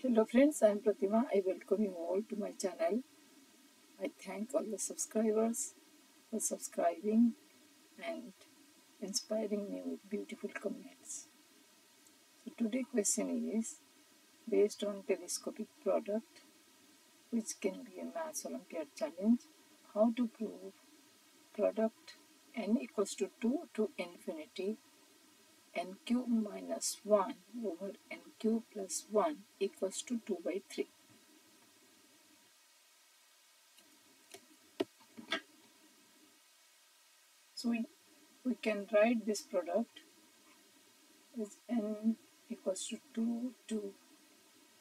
Hello friends, I am Pratima. I welcome you all to my channel. I thank all the subscribers for subscribing and inspiring me with beautiful comments. So today question is based on telescopic product which can be a math Olympiad challenge how to prove product n equals to 2 to infinity n cube minus 1 over n cube plus 1 equals to 2 by 3. So we, we can write this product as n equals to 2 to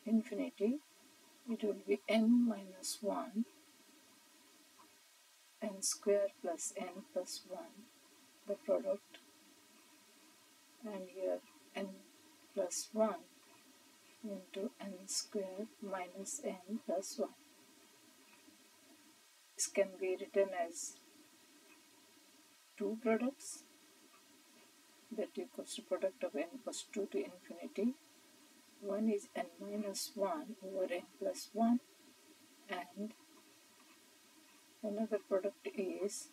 infinity. It will be n minus 1 n square plus n plus 1 the product and here n plus 1 into n square minus n plus 1. This can be written as two products that equals to product of n 2 to infinity. One is n minus 1 over n plus 1 and another product is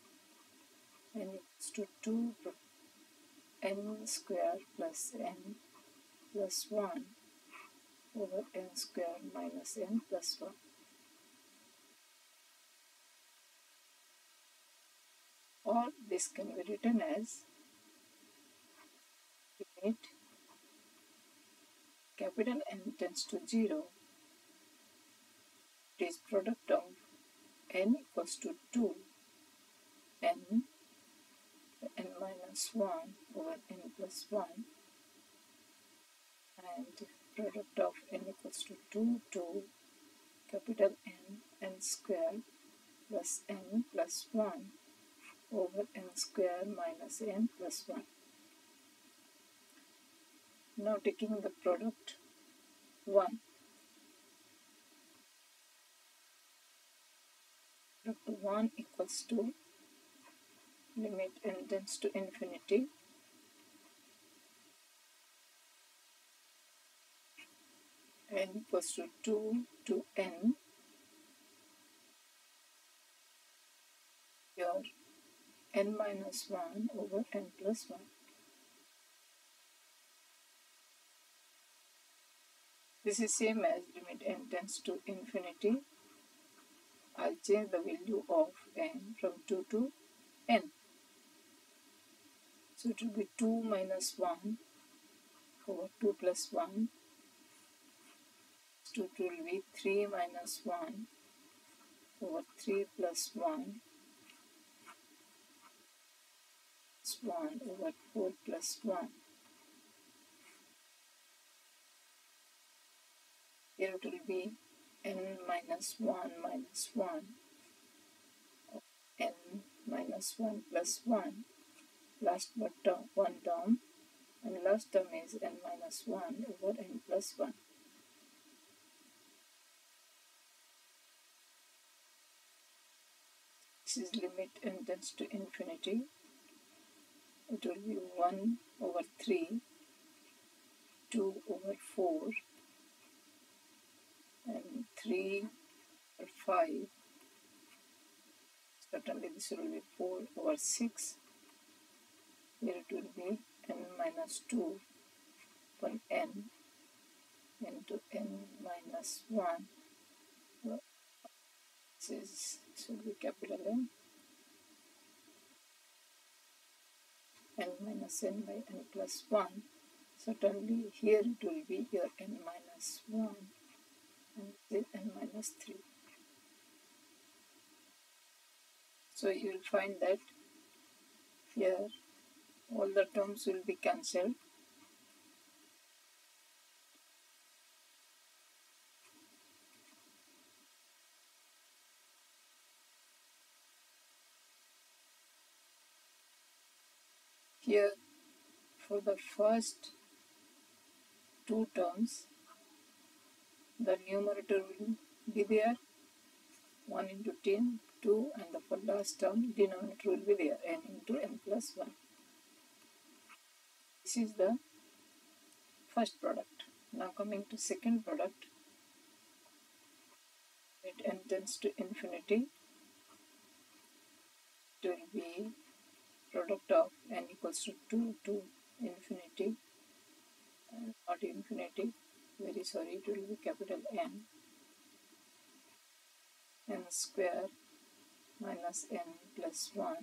n equals to 2 n square plus n plus 1 over n square minus n plus 1. Or this can be written as limit capital N tends to 0 it is product of n equals to 2 n n minus 1 over n plus 1 and product of n equals to 2 to capital N n square plus n plus 1 over n square minus n plus 1. Now taking the product 1 product 1 equals to limit n tends to infinity n equals to 2 to n. Your n minus 1 over n plus 1 this is same as limit n tends to infinity. I'll change the value of n from 2 to n. So it will be 2 minus 1 over 2 plus 1 so it will be 3 minus 1 over 3 plus 1 plus 1 over 4 plus 1. Here it will be n minus 1 minus 1 n minus 1 plus 1 last but term, one term and last term is n minus 1 over n plus 1. Is limit n tends to infinity. It will be 1 over 3, 2 over 4 and 3 over 5. Certainly this will be 4 over 6 here it will be n minus 2 upon n into n minus 1 should be capital N minus n by n plus 1 certainly here it will be your n minus 1 and this n minus 3 so you will find that here all the terms will be cancelled. Here for the first two terms. The numerator will be there. 1 into 10 2 and the for last term denominator will be there n into n plus 1 this is the first product. Now coming to second product. It n tends to infinity. It will be product of n equals to 2 to infinity uh, not infinity very sorry it will be capital N n square minus n plus 1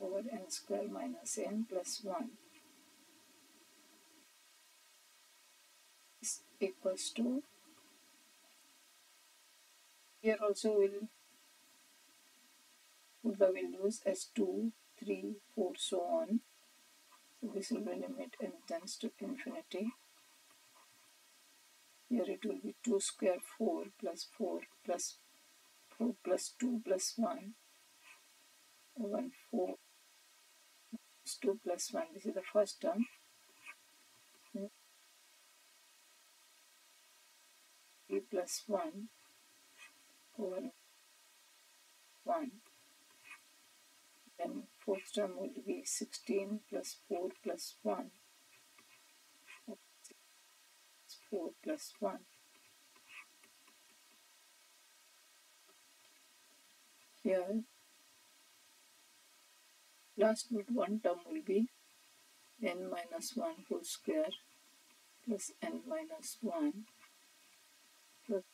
over n square minus n plus 1 is equals to here also will the values as 2 3 4 so on. So this will be limit and tends to infinity. Here it will be 2 square 4 plus 4 plus 4 plus 2 plus 1 over 4 plus 2 plus 1 this is the first term. 3 plus 1 over 1 then fourth term will be 16 plus 4 plus 1 4 plus 1 here last but one term will be n minus 1 whole square plus n minus 1 plus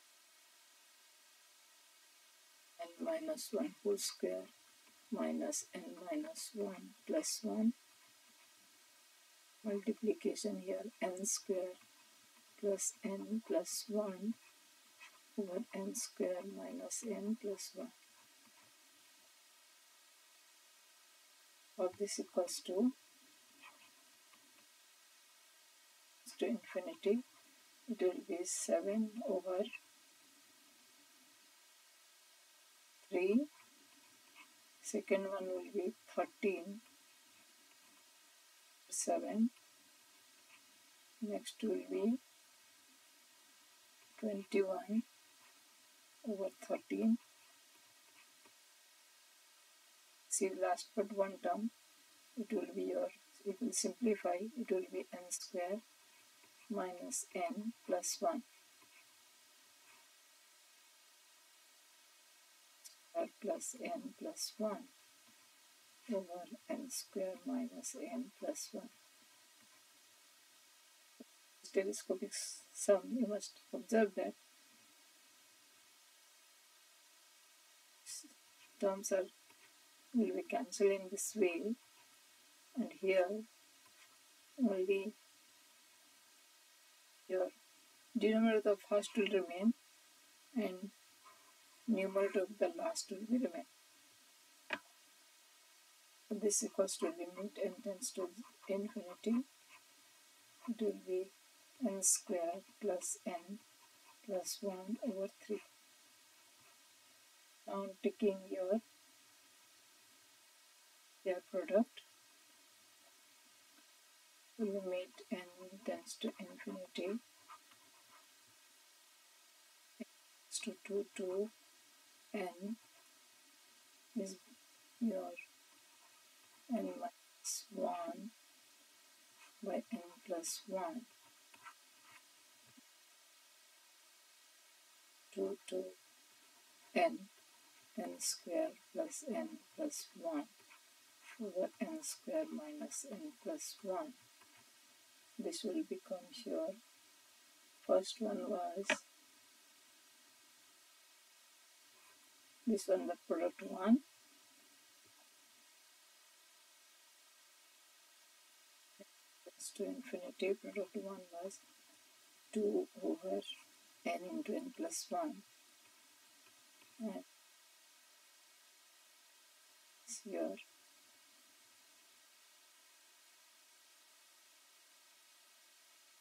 n minus 1 whole square minus n minus 1 plus 1 multiplication here n square plus n plus 1 over n square minus n plus 1 all this equals to to infinity. It will be 7 over 3 second one will be 13 7 next will be 21 over 13 see last but one term it will be your it will simplify it will be n square minus n plus 1 square plus n plus 1 over n square minus n plus 1 telescopic sum you must observe that terms are will be cancelling this way and here only your denominator of first will remain and numerator of the last will be remain. This equals to limit n tends to infinity. It will be n square plus n plus 1 over 3. Now taking your their product limit n tends to infinity x to 2 to n is your n minus 1 by n plus 1 2 to n n square plus n plus 1 over n square minus n plus 1 this will become here first one was this one the product 1 to infinity product 1 was 2 over n into n plus 1 and here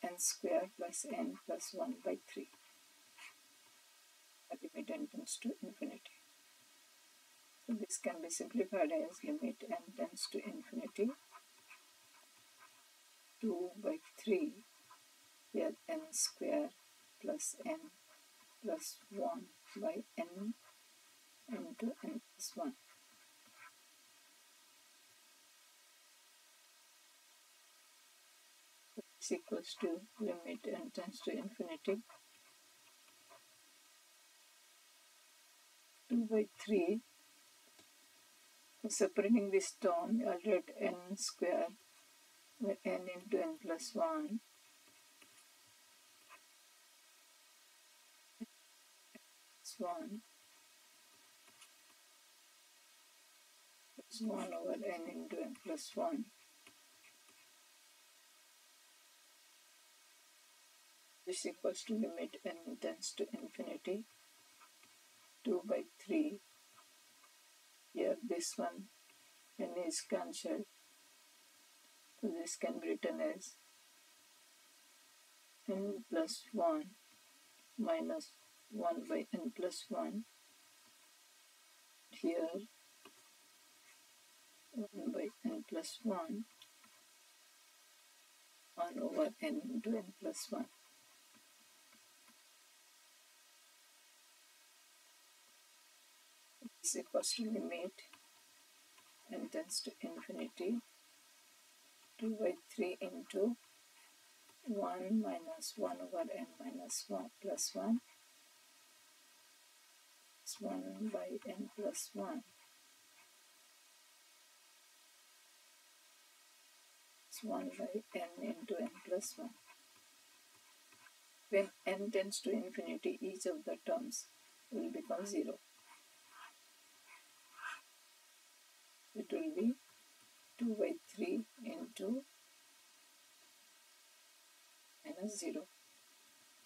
n square plus n plus 1 by 3 the limit n tends to infinity this can be simplified as limit n tends to infinity 2 by 3 here n square plus n plus 1 by n into n plus 1. is equals to limit n tends to infinity 2 by 3 separating this term I'll write n square by n into n plus 1 plus 1 plus 1 over n into n plus 1 this equals to limit n tends to infinity. 2 by 3 here this one. N is cancelled so this can be written as n plus 1 minus 1 by n plus 1 here 1 by n plus 1 1 over n into n plus 1 is equals to limit n tends to infinity. 2 by 3 into 1 minus 1 over n minus 1 plus 1 is 1 by n plus 1 is 1 by n into n plus 1 when n tends to infinity each of the terms will become 0 it will be 2 by 3 into minus 0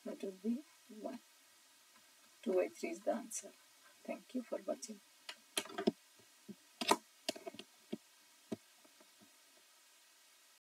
that will be 1 2 by 3 is the answer. Thank you for watching